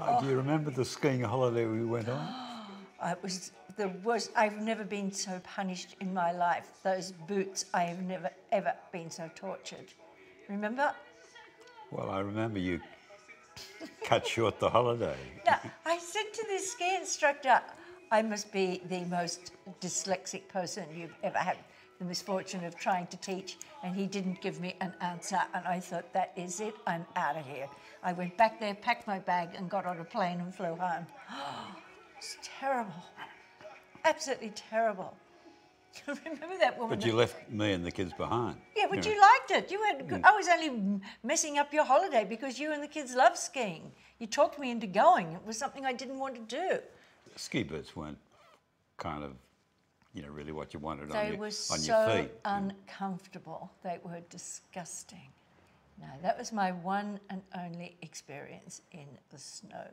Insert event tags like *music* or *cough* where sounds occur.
Oh, Do you remember the skiing holiday we went on? *gasps* It was the worst. I've never been so punished in my life. Those boots, I have never ever been so tortured. Remember? Well, I remember you cut short the holiday. *laughs* No, I said to the ski instructor, I must be the most dyslexic person you've ever had the misfortune of trying to teach. And he didn't give me an answer. And I thought, that is it, I'm out of here. I went back there, packed my bag, and got on a plane and flew home. *gasps* It's terrible. Absolutely terrible. *laughs* Remember that woman? But you that- left me and the kids behind. yeah, but know. you liked it. You had. good- I was only messing up your holiday because you and the kids love skiing. You talked me into going. It was something I didn't want to do. ski boots weren't kind of, you know, really what you wanted on, They your, were on so your feet. uncomfortable. They were disgusting. No, that was my one and only experience in the snow.